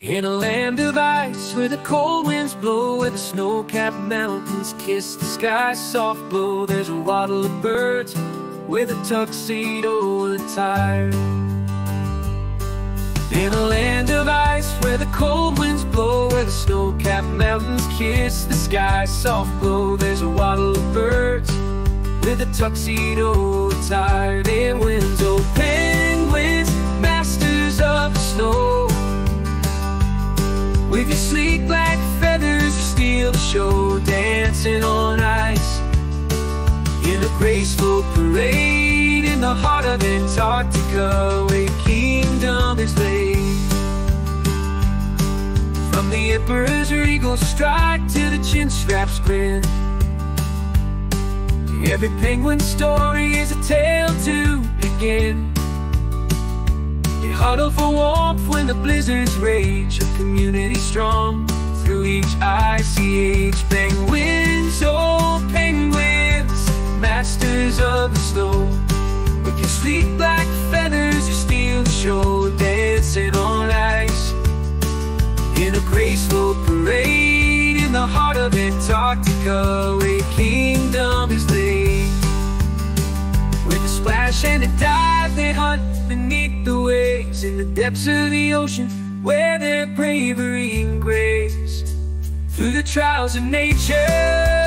In a land of ice where the cold winds blow Where the snow-capped mountains kiss the sky's soft glow There's a waddle of birds with a tuxedo attire. In a land of ice where the cold winds blow Where the snow-capped mountains kiss the sky's soft glow There's a waddle of birds with a tuxedo attire. Their winds, oh the show Dancing on ice In a graceful parade In the heart of Antarctica Where kingdom is laid. From the emperor's regal stride To the chinstrap's grin Every penguin story is a tale to begin. They Huddle for warmth when the blizzards rage A community strong each icy age Penguins, oh penguins, masters of the snow. With your sleek black feathers you steal the show. Dancing on ice. In a graceful parade In the heart of Antarctica Where kingdom is laid. With a splash and a dive they hunt beneath the waves in the depths of the ocean where their bravery through the trials of nature